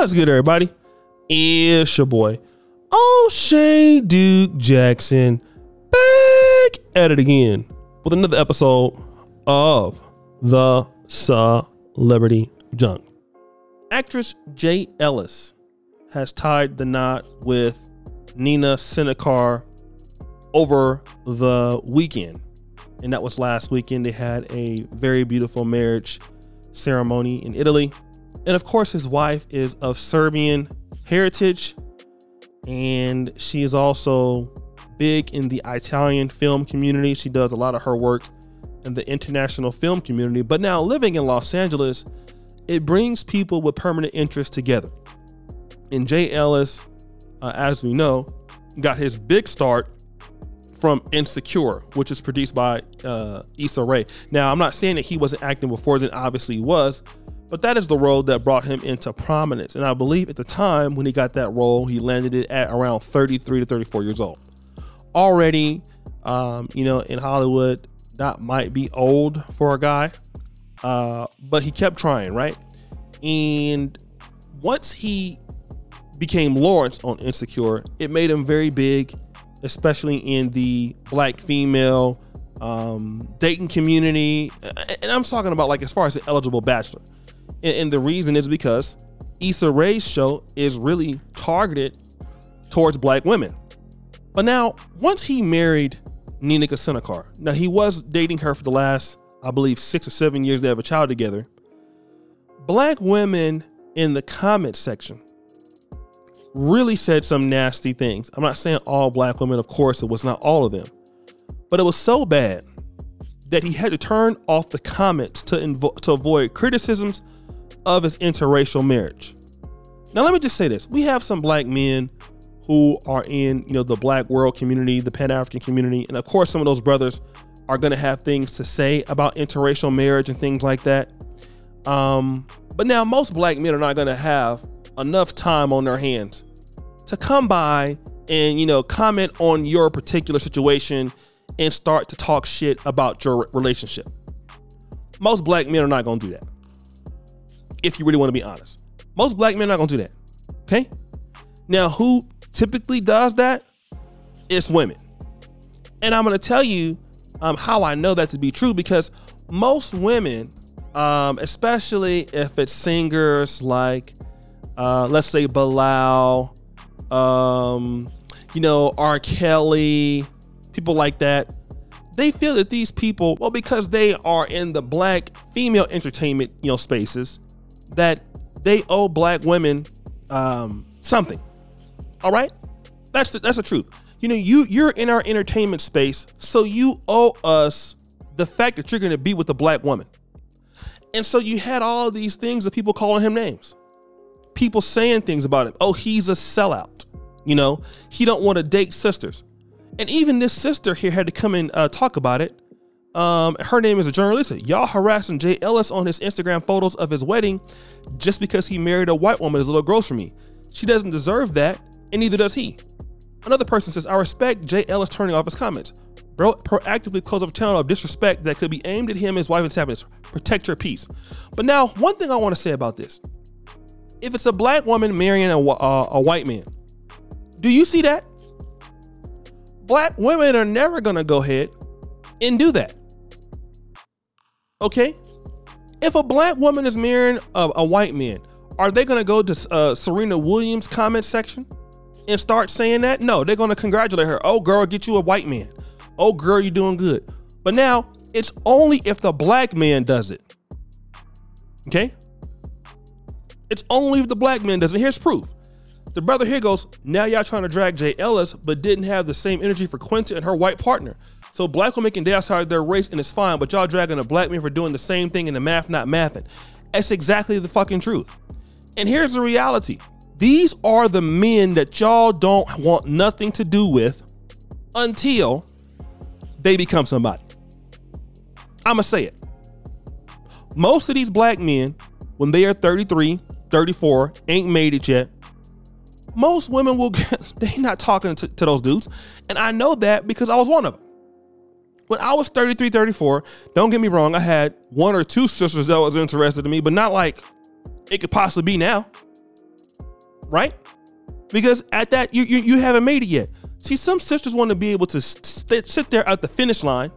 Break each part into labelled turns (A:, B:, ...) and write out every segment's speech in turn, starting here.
A: What's good, everybody? It's your boy, O'Shea Duke Jackson, back at it again with another episode of The Celebrity Junk. Actress Jay Ellis has tied the knot with Nina Senicar over the weekend. And that was last weekend. They had a very beautiful marriage ceremony in Italy. And of course, his wife is of Serbian heritage. And she is also big in the Italian film community. She does a lot of her work in the international film community. But now living in Los Angeles, it brings people with permanent interests together. And Jay Ellis, uh, as we know, got his big start from Insecure, which is produced by uh, Issa Rae. Now, I'm not saying that he wasn't acting before then, obviously he was, but that is the role that brought him into prominence. And I believe at the time when he got that role, he landed it at around 33 to 34 years old. Already, um, you know, in Hollywood, that might be old for a guy, uh, but he kept trying, right? And once he became Lawrence on Insecure, it made him very big especially in the black female um, dating community. And I'm talking about like as far as the eligible bachelor. And, and, the reason is because Issa Rae's show is really targeted towards black women. But now, once he married Nina Senicar, now he was dating her for the last, I believe, six or seven years. They have a child together. Black women in the comment section really said some nasty things. I'm not saying all black women, of course, it was not all of them, but it was so bad that he had to turn off the comments to, to avoid criticisms of his interracial marriage. Now, let me just say this: we have some black men who are in, you know, the black world community, the Pan African community, and of course, some of those brothers are going to have things to say about interracial marriage and things like that. Um, but now, most black men are not going to have enough time on their hands to come by and you know comment on your particular situation and start to talk shit about your relationship. Most black men are not going to do that. If you really want to be honest. Most black men are not going to do that. Okay? Now, who typically does that? It's women. And I'm going to tell you um, how I know that to be true because most women, um, especially if it's singers like uh, let's say Bilal, um, you know, R. Kelly, people like that. They feel that these people, well, because they are in the black female entertainment, you know, spaces, that they owe black women um, something. All right, that's the, that's the truth. You know, you you're in our entertainment space, so you owe us the fact that you're going to be with a black woman. And so you had all these things of people calling him names people saying things about him. Oh, he's a sellout. You know, he don't want to date sisters. And even this sister here had to come and uh, talk about it. Um, her name is a journalist. Y'all harassing Jay Ellis on his Instagram photos of his wedding just because he married a white woman is a little gross for me. She doesn't deserve that, and neither does he. Another person says, I respect Jay Ellis turning off his comments. Bro, proactively close up a channel of disrespect that could be aimed at him, his wife, and his happiness. Protect your peace. But now, one thing I want to say about this if it's a black woman marrying a, uh, a white man, do you see that? Black women are never gonna go ahead and do that. Okay? If a black woman is marrying a, a white man, are they gonna go to uh, Serena Williams' comment section and start saying that? No, they're gonna congratulate her. Oh, girl, get you a white man. Oh, girl, you're doing good. But now it's only if the black man does it. Okay? It's only if the black man does it. Here's proof. The brother here goes, now y'all trying to drag Jay Ellis, but didn't have the same energy for Quinta and her white partner. So black women can dance out their race and it's fine, but y'all dragging a black man for doing the same thing in the math not mathing. That's exactly the fucking truth. And here's the reality. These are the men that y'all don't want nothing to do with until they become somebody. I'ma say it. Most of these black men, when they are 33, 34, ain't made it yet. Most women will get, they not talking to, to those dudes. And I know that because I was one of them. When I was 33, 34, don't get me wrong, I had one or two sisters that was interested in me, but not like it could possibly be now. right? Because at that you you, you haven't made it yet. See, some sisters want to be able to st- sit there at the finish line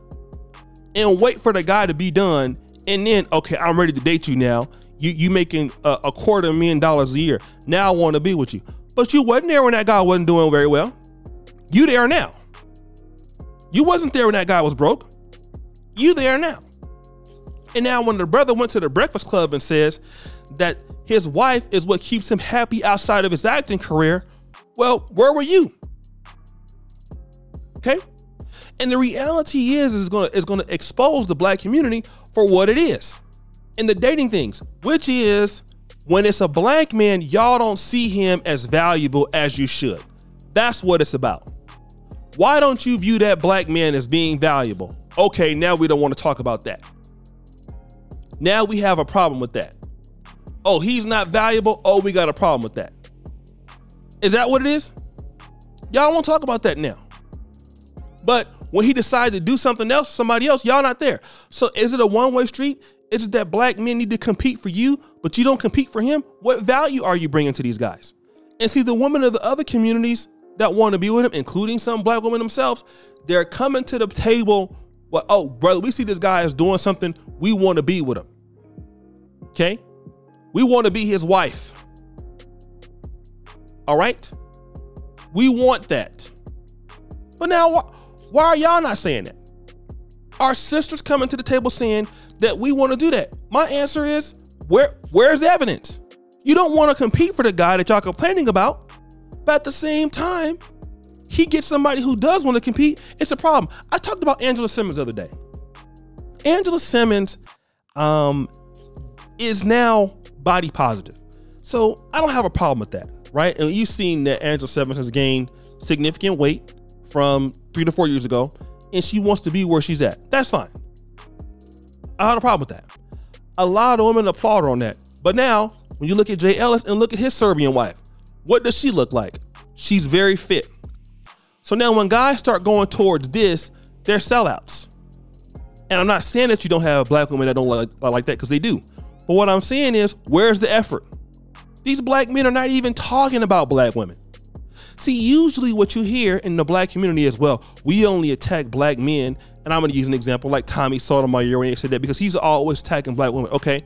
A: and wait for the guy to be done, and then okay, I'm ready to date you now. You you making a, a quarter million dollars a year. Now I want to be with you, but you wasn't there when that guy wasn't doing very well. You there now. You wasn't there when that guy was broke. You there now. And now when the brother went to the Breakfast Club and says that his wife is what keeps him happy outside of his acting career, well, where were you? Okay? And the reality is is gonna is gonna expose the black community for what it is. In the dating things, which is when it's a black man, y'all don't see him as valuable as you should. That's what it's about. Why don't you view that black man as being valuable? Okay, now we don't want to talk about that. Now we have a problem with that. Oh, he's not valuable. Oh, we got a problem with that. Is that what it is? Y'all won't talk about that now. But when he decided to do something else, somebody else, y'all not there. So is it a one-way street? Is it that black men need to compete for you, but you don't compete for him? What value are you bringing to these guys? And see, the women of the other communities that want to be with him, including some black women themselves, they're coming to the table. Well, oh, brother, we see this guy is doing something. We want to be with him. Okay? We want to be his wife. All right? We want that. But now, why are y'all not saying that? Our sisters coming to the table saying that we want to do that. My answer is, where where's the evidence? You don't want to compete for the guy that y'all complaining about, but at the same time, he gets somebody who does want to compete. It's a problem. I talked about Angela Simmons the other day. Angela Simmons um, is now body positive. So I don't have a problem with that, right? And you've seen that Angela Simmons has gained significant weight from three to four years ago, and she wants to be where she's at. That's fine. I had a problem with that. A lot of women applaud her on that. But now, when you look at Jay Ellis and look at his Serbian wife, what does she look like? She's very fit. So now when guys start going towards this, they're sellouts. And I'm not saying that you don't have black women that don't like, uh, like that because they do. But what I'm saying is, where's the effort? These black men are not even talking about black women. See, usually what you hear in the black community as well, we only attack black men, and I'm gonna use an example like Tommy Sotomayor when he said that because he's always attacking black women. Okay,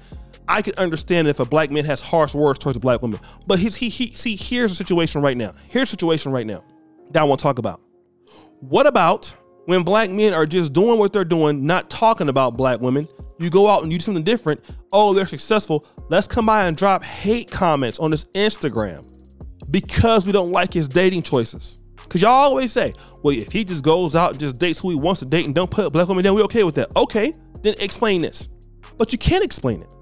A: I can understand if a black man has harsh words towards a black woman, but he's, he, he, see, here's the situation right now. Here's the situation right now that I want to talk about. What about when black men are just doing what they're doing, not talking about black women, you go out and you do something different. Oh, they're successful. Let's come by and drop hate comments on his Instagram because we don't like his dating choices. Because y'all always say, well, if he just goes out and just dates who he wants to date and don't put black women down, we okay with that. Okay, then explain this. But you can't explain it.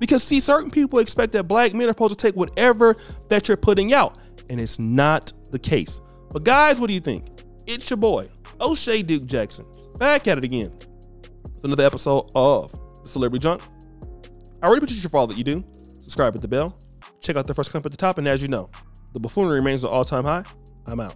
A: Because see, certain people expect that black men are supposed to take whatever that you're putting out. And it's not the case. But guys, what do you think? It's your boy, O'Shea Duke Jackson, back at it again It's another episode of Celebrity Junk. I already appreciate you for all that you do. Subscribe at the bell. Check out the first clip at the top. And as you know, the buffoonery remains an all time high. I'm out.